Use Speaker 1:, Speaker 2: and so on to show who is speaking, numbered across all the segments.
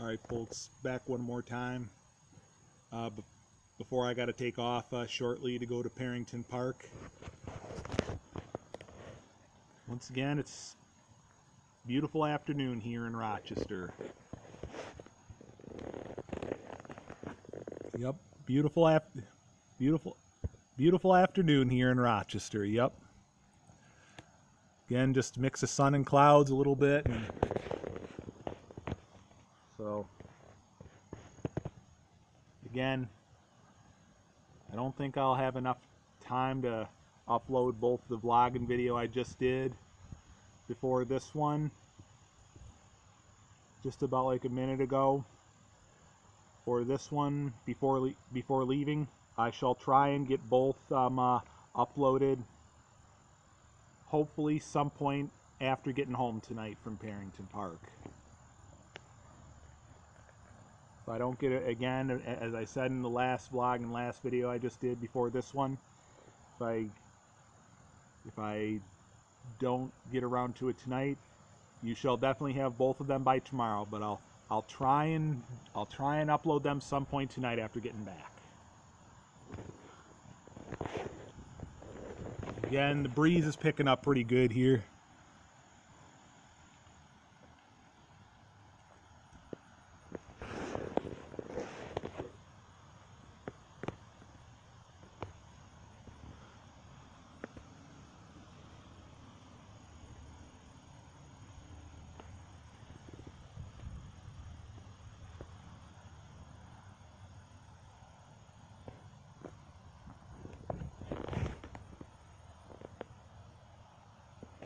Speaker 1: All right, folks, back one more time. Uh, before I got to take off uh, shortly to go to Parrington Park. Once again, it's beautiful afternoon here in Rochester. Yep, beautiful ap- beautiful beautiful afternoon here in Rochester. Yep. Again, just mix of sun and clouds a little bit and so again, I don't think I'll have enough time to upload both the vlog and video I just did before this one. Just about like a minute ago. For this one, before le- before leaving, I shall try and get both um, uh, uploaded. Hopefully, some point after getting home tonight from Parrington Park. If I don't get it again, as I said in the last vlog and last video I just did before this one, if I if I don't get around to it tonight, you shall definitely have both of them by tomorrow. But I'll I'll try and I'll try and upload them some point tonight after getting back. Again, the breeze is picking up pretty good here.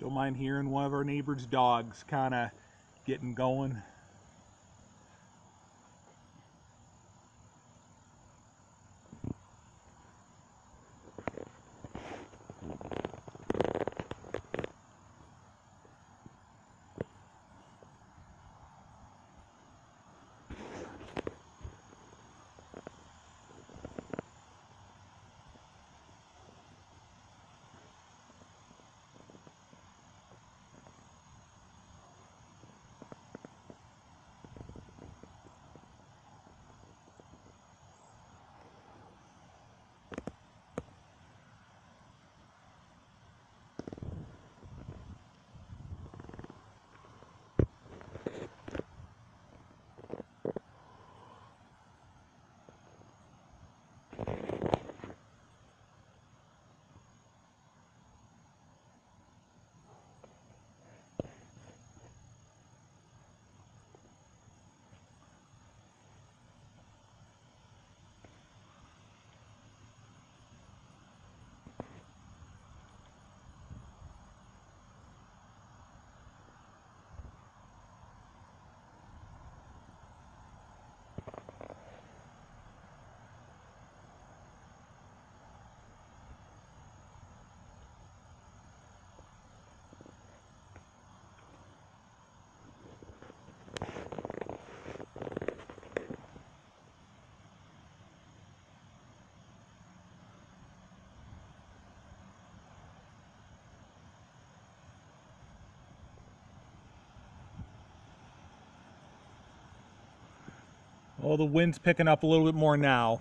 Speaker 1: Don't mind hearing one of our neighbor's dogs kind of getting going. Oh, the wind's picking up a little bit more now.